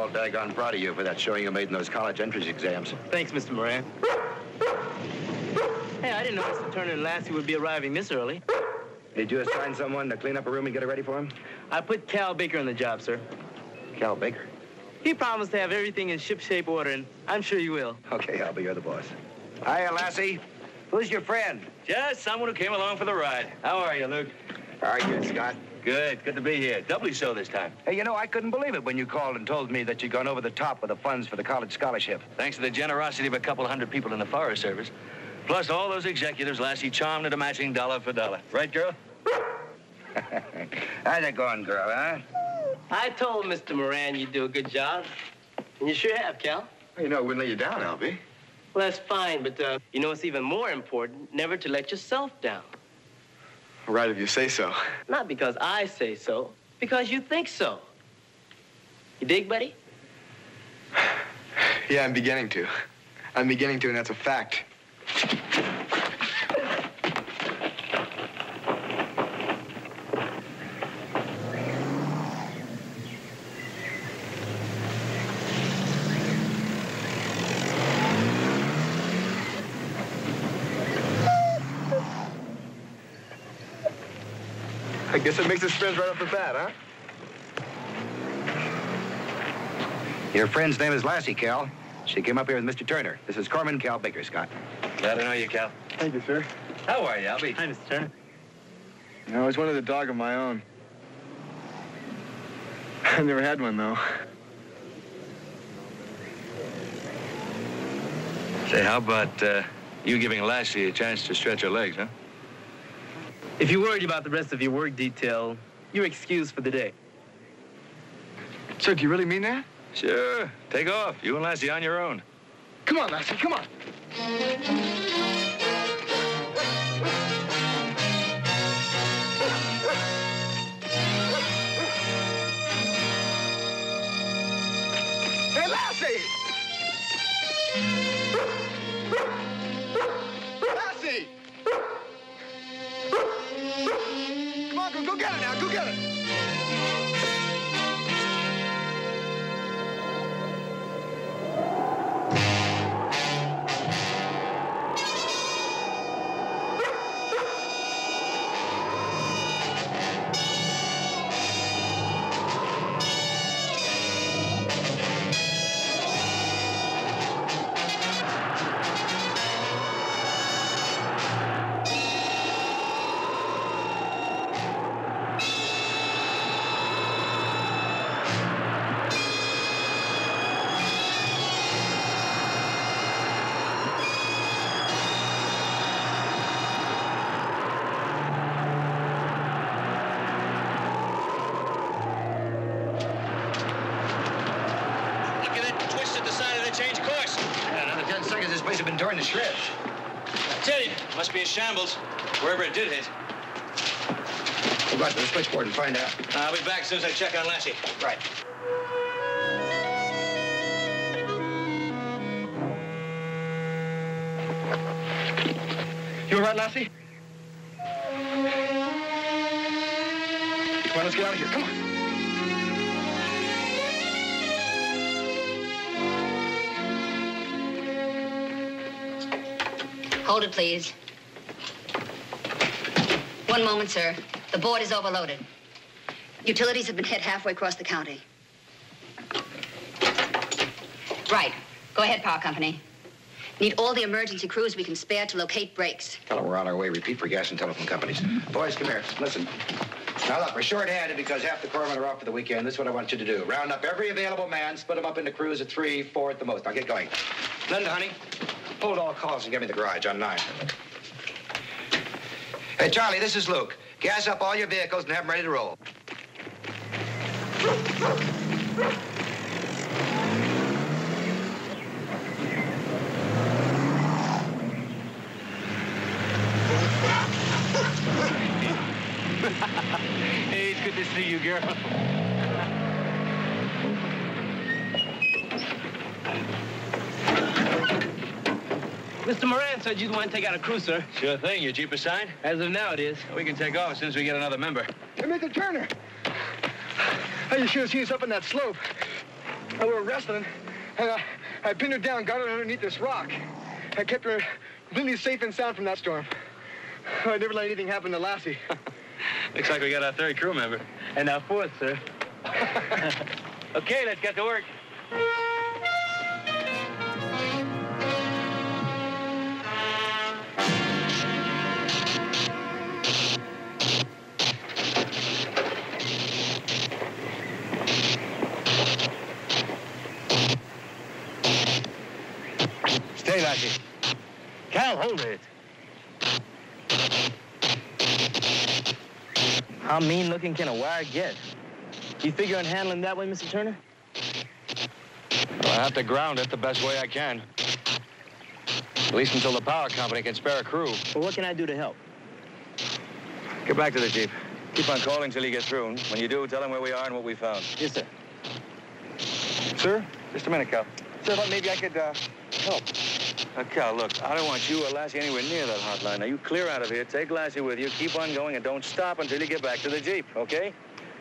All daggone proud of you for that showing you made in those college entrance exams. Thanks, Mr. Moran. Hey, I didn't know Mr. Turner and Lassie would be arriving this early. Did you assign someone to clean up a room and get it ready for him? I put Cal Baker on the job, sir. Cal Baker. He promised to have everything in ship-shape order, and I'm sure you will. Okay, Albie, you're the boss. Hiya, Lassie. Who's your friend? Just someone who came along for the ride. How are you, Luke? All right, good, Scott. Good. Good to be here. Doubly so this time. Hey, you know, I couldn't believe it when you called and told me that you'd gone over the top with the funds for the college scholarship. Thanks to the generosity of a couple hundred people in the Forest Service. Plus all those executives Lassie charmed into matching dollar for dollar. Right, girl? How's it going, girl, huh? I told Mr. Moran you'd do a good job. And you sure have, Cal. You know, I wouldn't let you down, Albie. Well, that's fine, but uh, you know it's even more important never to let yourself down. Right, if you say so. Not because I say so, because you think so. You dig, buddy? Yeah, I'm beginning to. I'm beginning to, and that's a fact. Guess it makes a friends right off the bat, huh? Your friend's name is Lassie, Cal. She came up here with Mr. Turner. This is Corpsman Cal Baker, Scott. Glad to know you, Cal. Thank you, sir. How are you, Albie? Hi, Mr. Turner. I always wanted a dog of my own. I never had one, though. Say, how about uh, you giving Lassie a chance to stretch her legs, huh? If you're worried about the rest of your work detail, you're excused for the day. Sir, do you really mean that? Sure. Take off. You and Lassie on your own. Come on, Lassie, come on. Hey, Lassie! Lassie! Go get it now, go get it. Torn to shreds. I tell you, must be a shambles, wherever it did hit. We'll go out to the switchboard and find out. I'll be back as soon as I check on Lassie. Right. You all right, Lassie? Come on, let's get out of here. Come on. Hold it, please. One moment, sir. The board is overloaded. Utilities have been hit halfway across the county. Right. Go ahead, power company. Need all the emergency crews we can spare to locate breaks. Tell them we're on our way. Repeat for gas and telephone companies. Boys, come here. Listen. Now, look, we're short-handed because half the corpsmen are off for the weekend. This is what I want you to do. Round up every available man, split them up into crews of three, four at the most. Now, get going. Linda, honey, hold all calls and get me the garage on nine. Hey, Charlie, this is Luke. Gas up all your vehicles and have them ready to roll. Hey, it's good to see you, girl. Mr. Moran said you'd want to take out a cruiser. Sure thing. Your Jeep assigned? As of now, it is. We can take off as soon as we get another member. Hey, Mr. Turner. you should have seen us up on that slope. And we were wrestling, and I, I pinned her down, got her underneath this rock. I kept her completely safe and sound from that storm. Oh, I never let anything happen to Lassie. Looks like we got our third crew member. And our fourth, sir. Okay, let's get to work. Stay, Lassie. Cal, hold it. How mean looking can a wire get? You figure on handling that way, Mr. Turner? Well, I have to ground it the best way I can. At least until the power company can spare a crew. Well, what can I do to help? Get back to the jeep. Keep on calling till you get through. And when you do, tell him where we are and what we found. Yes, sir. Sir? Just a minute, Cal. Sir, I thought maybe I could uh, help. Uh, Cal, look, I don't want you or Lassie anywhere near that hotline. Now, you clear out of here, take Lassie with you, keep on going, and don't stop until you get back to the Jeep, okay?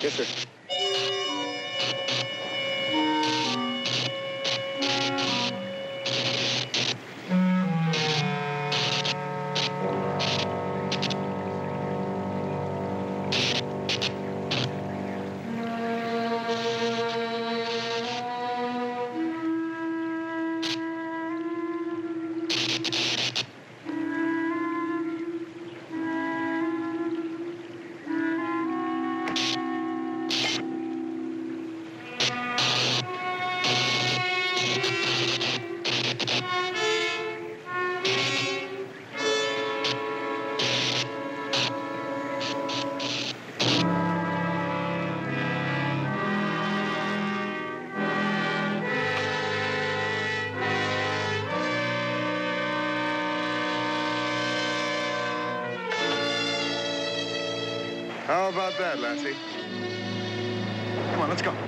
Yes, sir. How about that, Lassie? Come on, let's go.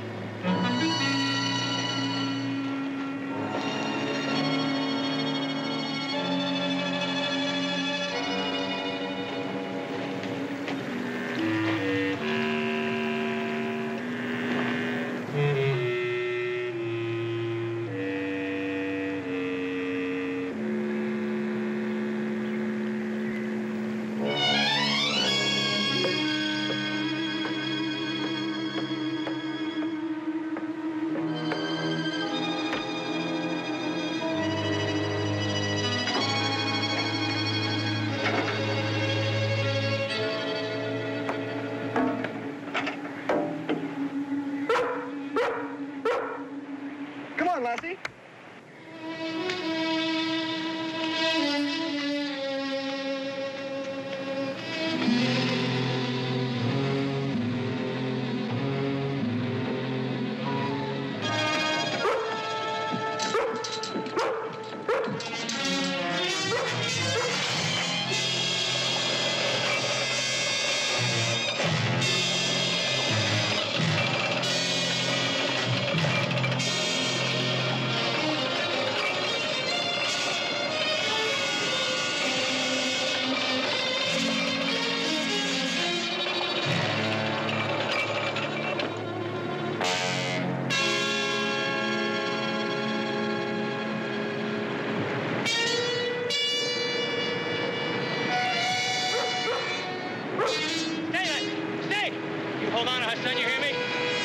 Hold on to her, son, you hear me?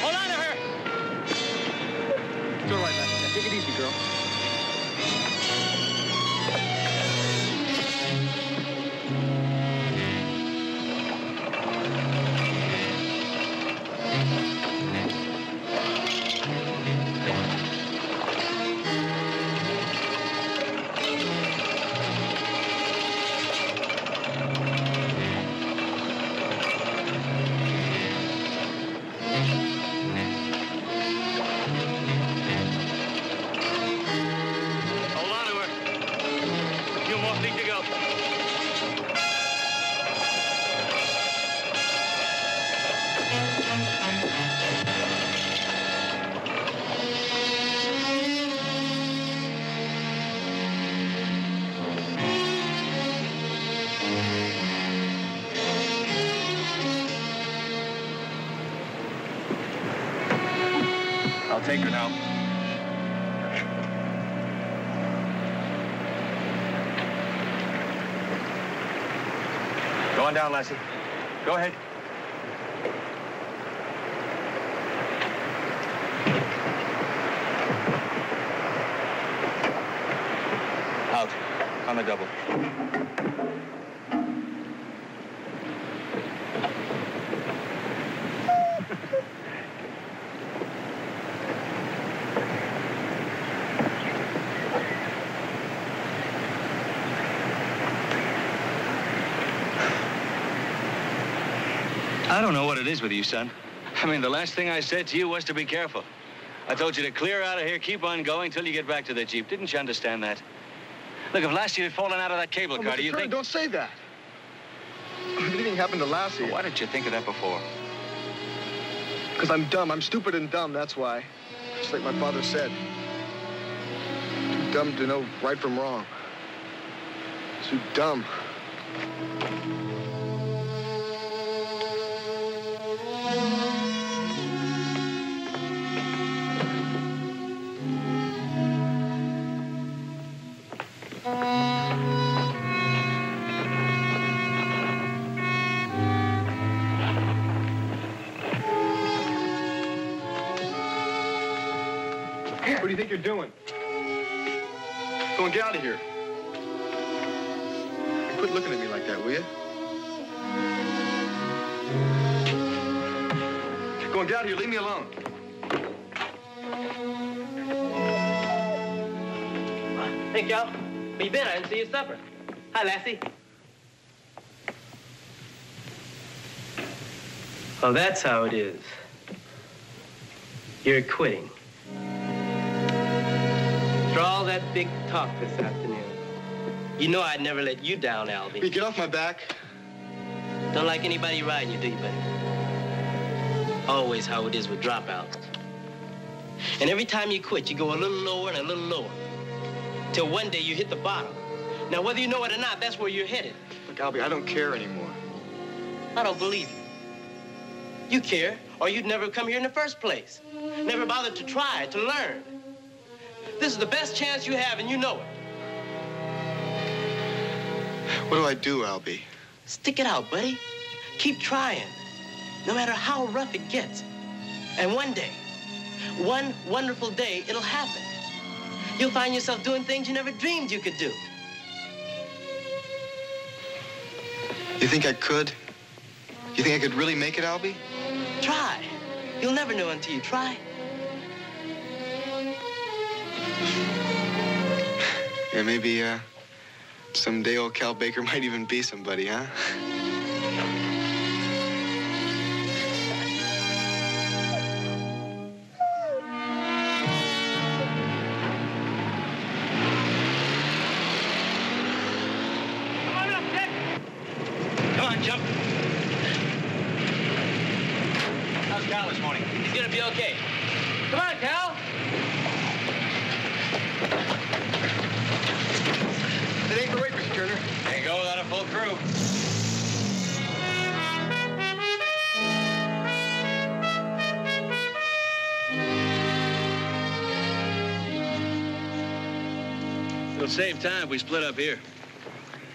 Hold on to her! All right. Now, take it easy, girl. off, need to go. Down, Lassie. Go ahead. Out. On the double. I don't know what it is with you, son. I mean, the last thing I said to you was to be careful. I told you to clear out of here, keep on going till you get back to the Jeep. Didn't you understand that? Look, if Lassie had fallen out of that cable Oh, car, do you think... don't say that. If anything happened to Lassie, Why didn't you think of that before? because I'm dumb. I'm stupid and dumb, that's why. Just like my father said. Too dumb to know right from wrong. Too dumb. Quit looking at me like that, will you? Go and get out of here. Leave me alone. Hey, Cal. Where you been? I didn't see you supper. Hi, Lassie. Oh, that's how it is. You're quitting. After all that big talk this afternoon, you know I'd never let you down, Albie. get off my back. Don't like anybody riding you, do you, buddy? Always how it is with dropouts. And every time you quit, you go a little lower and a little lower. Till one day you hit the bottom. Now, whether you know it or not, that's where you're headed. Look, Albie, I don't care anymore. I don't believe you. You care, or you'd never come here in the first place. Never bothered to try, to learn. This is the best chance you have, and you know it. What do I do, Albie? Stick it out, buddy. Keep trying, no matter how rough it gets. And one day, one wonderful day, it'll happen. You'll find yourself doing things you never dreamed you could do. You think I could? You think I could really make it, Albie? Try. You'll never know until you try. Yeah, maybe, uh, someday old Cal Baker might even be somebody, huh? It'll save time if we split up here.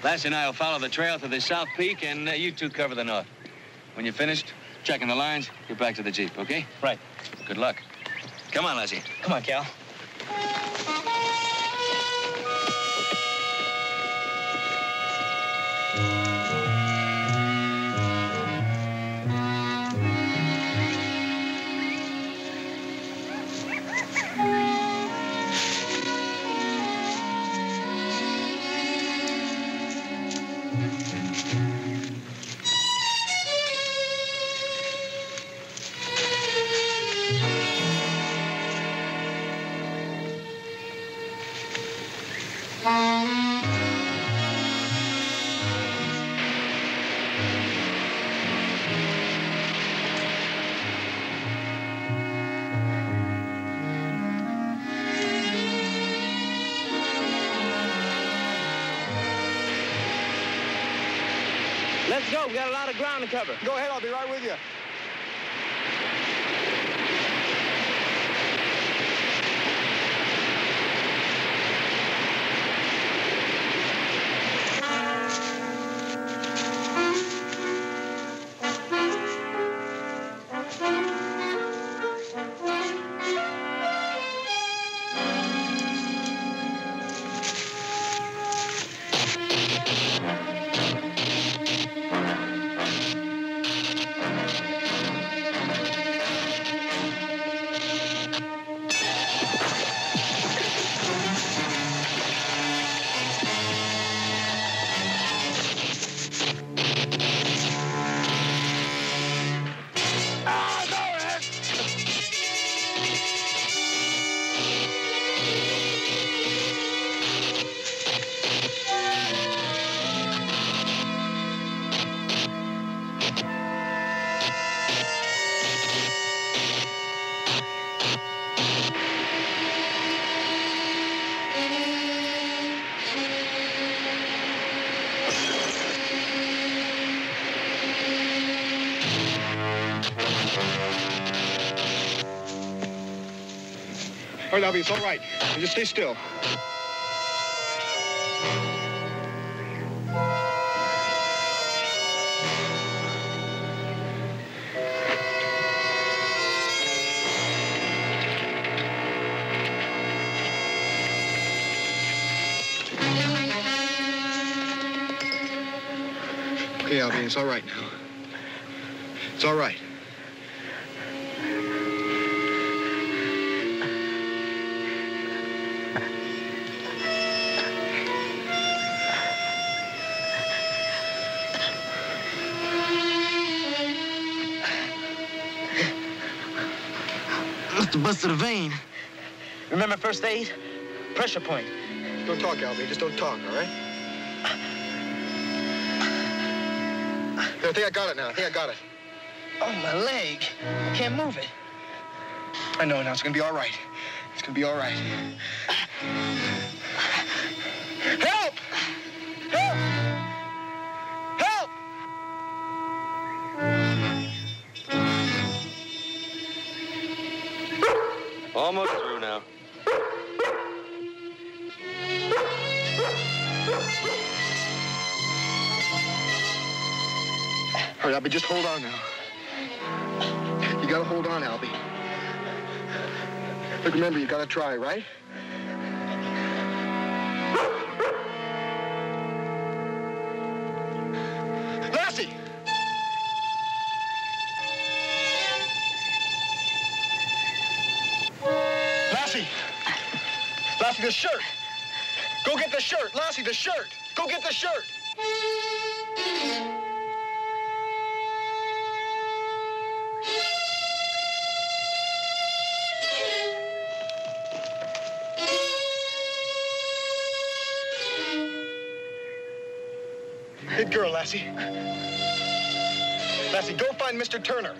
Lassie and I will follow the trail to the South Peak, and uh, you two cover the north. When you're finished checking the lines, get back to the Jeep, okay? Right. Good luck. Come on, Lassie. Come on, Cal. Cover. Go Albie, it's all right. Just stay still. Okay, Albie, it's all right now. It's all right. Must have busted a vein. Remember first aid? Pressure point. Don't talk, Albie. Just don't talk, all right? I think I got it now. I think I got it. Oh, my leg. I can't move it. I know now. It's gonna be all right. It's gonna be all right. Almost through now. All right, Albie, just hold on now. You gotta hold on, Albie. Look, remember, you gotta try, right? The shirt! Go get the shirt! Good girl, Lassie. Lassie, go find Mr. Turner.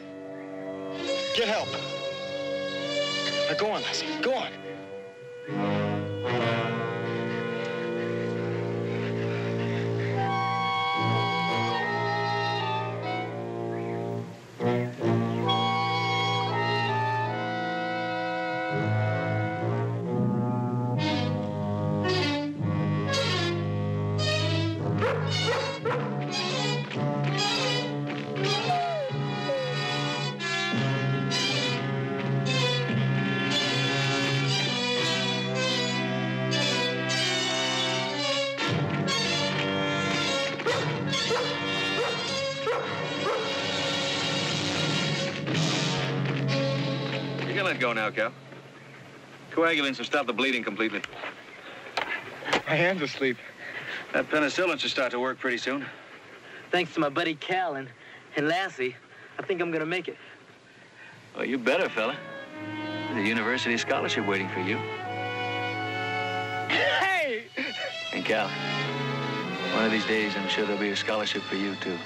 Get help. Now go on, Lassie. Go on. Let go now, Cal. Coagulants will stop the bleeding completely. My hand's asleep. That penicillin should start to work pretty soon. Thanks to my buddy Cal and, and Lassie, I think I'm gonna make it. Well, you better, fella. There's a university scholarship waiting for you. Hey! And Cal, one of these days, I'm sure there'll be a scholarship for you, too.